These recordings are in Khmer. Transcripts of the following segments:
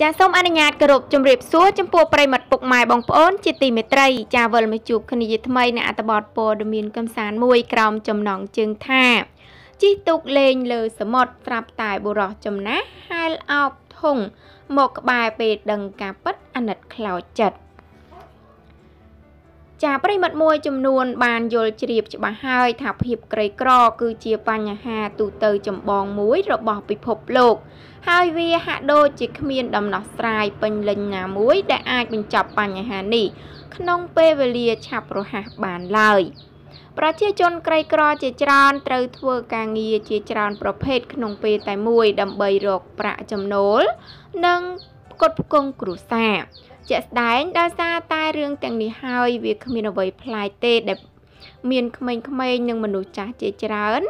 ចាសូមអនុញ្ញាតគោរពជំរាបសួរចំពោះប្រិមិត្តពុកម៉ែបងប្អូនជាទីមេត្រីចាវិលមកជួបគ្នាថ្មីនៅអត្ថបទព័ត៌មានកំសាន្តមួយក្រោមចំណងជើងថាជីទុកលេងលើសមុទ្រត្រាប់តែបុរសចំណាស់ហែលអោបធុងមកក្បែរពេលដឹងការពិតអាណិតខ្លោចចិត្ត ចាប្រិមិត្តមួយចំនួនបានយល់ជ្រាបច្បាស់ហើយថាភាពក្រីក្រ គឺជាបញ្ហាទូទៅចម្បងមួយរបស់ពិភពលោក ហើយវាហាក់ដូចជាគ្មានដំណោះស្រាយពេញលេញណាមួយដែលអាចបញ្ចប់បញ្ហានេះក្នុងពេលវេលាឆាប់រហ័សបានឡើយប្រជាជនក្រីក្រជាច្រើនត្រូវធ្វើការងារជាច្រើនប្រភេទក្នុងពេលតែមួយដើម្បីរកប្រាក់ចំណូល និង ផ្គត់ផ្គង់គ្រួសារជាក់ស្ដែងដោយសារតែរឿងទាំងនេះហើយវាគ្មានអ្វីប្លែកទេដែលមានក្មេងៗនិងមនុស្សចាស់ជាច្រើន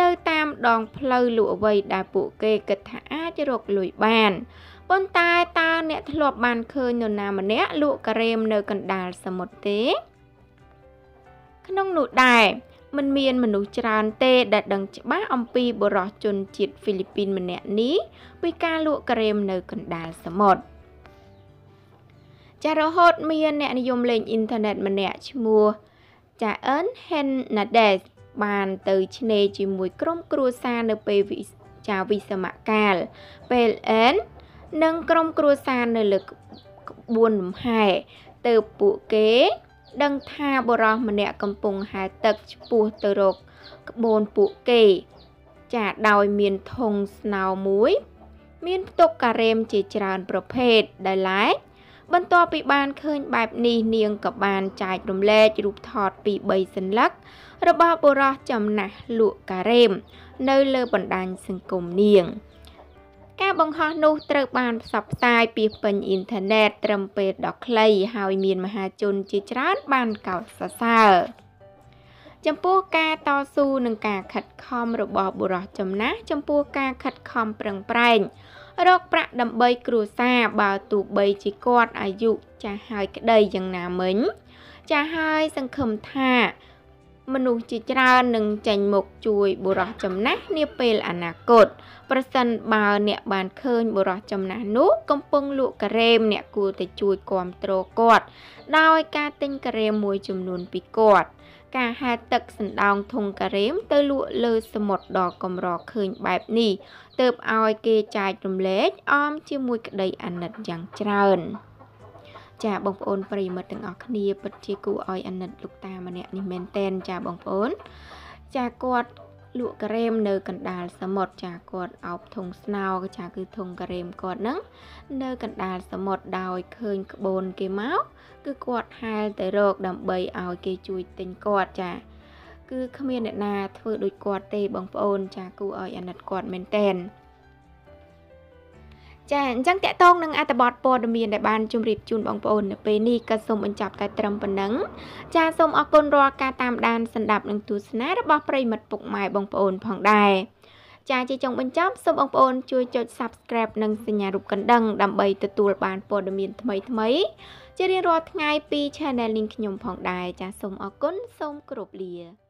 នៅតាមដងផ្លូវលក់អ្វីដែលពួកគេគិតថាអាចរកលុយបានប៉ុន្តែតើអ្នកធ្លាប់បានឃើញនរណាម្នាក់លក់ការ៉េមនៅកណ្ដាលសមុទ្រទេ ក្នុងនោះដែរ មិនមានមនុស្សច្រើនទេដែលដឹងច្បាស់អំពីបុរសជនជាតិហ្វីលីពីនម្នាក់នេះពីការលក់ការ៉េមនៅកណ្ដាលសមុទ្រចារហូតមានអ្នកនិយមលេងអ៊ីនធឺណិតម្នាក់ឈ្មោះចាអឺនហេនណាដេសបានទៅឆ្នេរជាមួយក្រុមគ្រួសារនៅពេលចាវិសមកាលពេលអែននិងក្រុមគ្រួសារនៅលើក្បួនលំហែទៅពួកគេ ដឹងថាបរោះម្នាក់កំពុងហែទឹកឆ្ពោះទៅរកក្បូនពួកគេ ចាដោយមានធុងស្នោមួយ មានផ្ទុកការ៉េមជាច្រើនប្រភេទដែលឡែកបន្ទាប់ពីបានឃើញបែបនេះនាងក៏បានចែករំលែករូបថតពី3សន្លឹក របស់បុរសចំណាស់លក់ការ៉េមនៅលើបណ្ដាញសង្គមនាង ការបង្ហោះនោះត្រូវបានផ្សព្វផ្សាយពីពេញអ៊ីនធឺណិតត្រឹមពេលដ៏ខ្លីហើយមានមហាជនជាច្រើនបានកោតសរសើរចំពោះការតស៊ូនិងការខិតខំរបស់បុរសចំណាស់ចំពោះការខិតខំប្រឹងប្រែងរកប្រាក់ដើម្បីគ្រួសារបើទោះបីជាគាត់អាយុចាស់ហើយក្តីយ៉ាងណាមិញ ចាស់ហើយសង្ឃឹមថា មនុស្សជាច្រើននឹងចេញមុខជួយបុរសចំណាស់នាពេលអនាគតប្រសិនបើអ្នកបានឃើញបុរសចំណាស់នោះកំពុងលក់ការ៉េមអ្នកគួរតែជួយគ្រប់គ្រងគាត់ ដោយការទិញការ៉េមមួយចំនួនពីគាត់ការហែទឹកសណ្ដោងធុងការ៉េមទៅលក់លើសមុទ្រដ៏កម្រឃើញបែបនេះទើបឲ្យគេចែករំលែកអមជាមួយក្តីអាណិតយ៉ាងច្រើន ចាបងប្អូនប្រិយមិត្តទាំងអស់គ្នាពិតជាគួរឲ្យអាណិតលោកតាម្នាក់នេះមែនតែនចាបងប្អូន ចាគាត់លក់ការ៉េមនៅកណ្ដាលសមុទ្រចាគាត់អោបធុងស្នោចាគឺធុងការ៉េមគាត់ហ្នឹងនៅកណ្ដាលសមុទ្រដោយឃើញក្បូនគេមកគឺគាត់ហែលទៅរកដើម្បីឲ្យគេជួយទិញគាត់ចាគឺគ្មានអ្នកណាធ្វើដូចគាត់ទេបងប្អូនចាគូឲ្យអាណិតគាត់មែនតែន ចាអញ្ចឹងតកតងនឹងអត្ថបទព័ត៌មានដែលបានជម្រាបជូនបងប្អូននៅពេលនេះក៏សូមបញ្ចប់តែត្រឹមប៉ុណ្ណឹងចាសូមអរគុណរាល់ការតាមដានស្ដាប់និងទស្សនារបស់ប្រិមិត្តពុកម៉ែបងប្អូនផងដែរចាជាចុងបញ្ចប់សូមបងប្អូនជួយចុច Subscribe និងសញ្ញារូបកណ្ដឹង ដើម្បីទទួលបានព័ត៌មានថ្មីៗជារៀងរាល់ថ្ងៃពី Channel នាងខ្ញុំផងដែរចាសូមអរគុណសូមគោរពលា